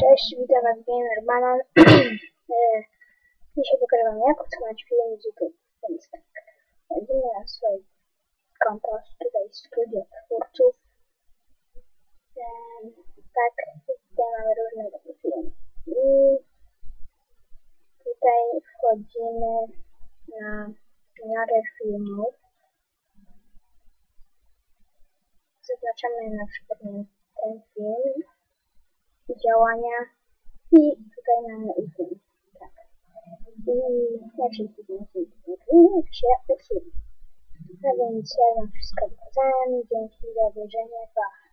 Cześć, witam was Gamer Banan. E, Dzisiaj pokażę wam jak usunąć film z YouTube. Więc tak, wchodzimy na swoje konto, tutaj studio twórców. E, Tak, tutaj mamy różne takie filmy. I tutaj wchodzimy na miarę filmów. Zaznaczamy na przykład działania i tutaj mamy film. Tak. I jak się filmik się usunie. A więc ja wam wszystko pokazałem. Dzięki za obejrzenie. Pa.